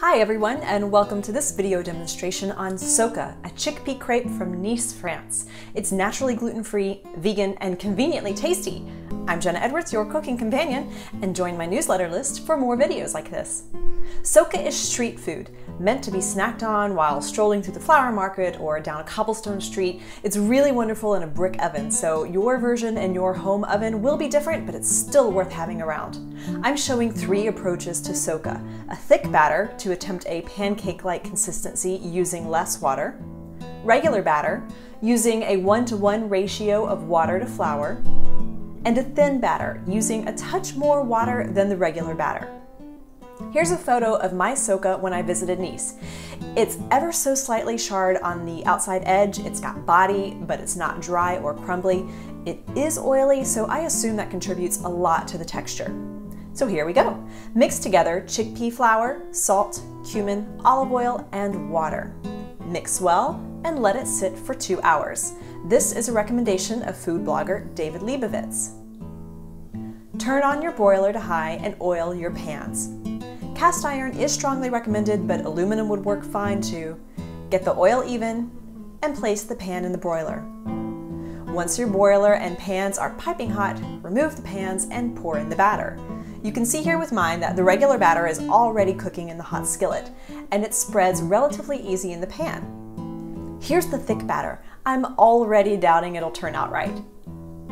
Hi everyone and welcome to this video demonstration on Socca, a chickpea crepe from Nice, France. It's naturally gluten-free, vegan, and conveniently tasty. I'm Jenna Edwards, your cooking companion, and join my newsletter list for more videos like this. Socca is street food, meant to be snacked on while strolling through the flower market or down a cobblestone street. It's really wonderful in a brick oven, so your version in your home oven will be different, but it's still worth having around. I'm showing three approaches to Socca. A thick batter to attempt a pancake-like consistency using less water, regular batter using a one-to-one ratio of water to flour, and a thin batter using a touch more water than the regular batter. Here's a photo of my Socca when I visited Nice. It's ever so slightly charred on the outside edge, it's got body, but it's not dry or crumbly. It is oily, so I assume that contributes a lot to the texture. So here we go. Mix together chickpea flour, salt, cumin, olive oil, and water. Mix well and let it sit for two hours. This is a recommendation of food blogger David Lebovitz. Turn on your broiler to high and oil your pans. Cast iron is strongly recommended, but aluminum would work fine too. Get the oil even and place the pan in the broiler. Once your boiler and pans are piping hot, remove the pans and pour in the batter. You can see here with mine that the regular batter is already cooking in the hot skillet, and it spreads relatively easy in the pan. Here's the thick batter. I'm already doubting it'll turn out right.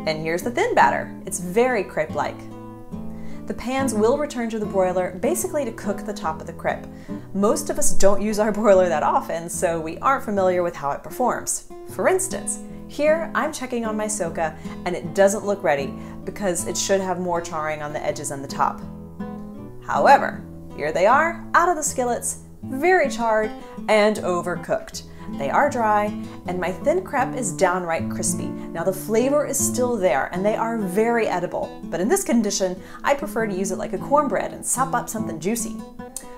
And here's the thin batter. It's very crepe-like. The pans will return to the broiler basically to cook the top of the crepe. Most of us don't use our broiler that often, so we aren't familiar with how it performs. For instance, here I'm checking on my Socca and it doesn't look ready because it should have more charring on the edges and the top. However, here they are, out of the skillets, very charred and overcooked. They are dry, and my thin crepe is downright crispy. Now the flavor is still there, and they are very edible, but in this condition, I prefer to use it like a cornbread and sop up something juicy.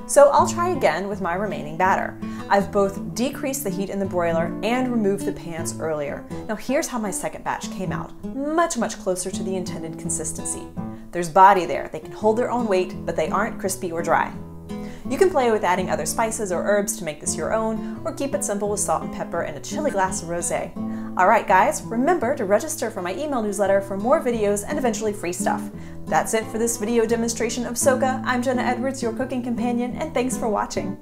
So I'll try again with my remaining batter. I've both decreased the heat in the broiler and removed the pans earlier. Now here's how my second batch came out. Much, much closer to the intended consistency. There's body there, they can hold their own weight, but they aren't crispy or dry. You can play with adding other spices or herbs to make this your own, or keep it simple with salt and pepper and a chilly glass of rosé. Alright guys, remember to register for my email newsletter for more videos and eventually free stuff. That's it for this video demonstration of Socca. I'm Jenna Edwards, your cooking companion, and thanks for watching.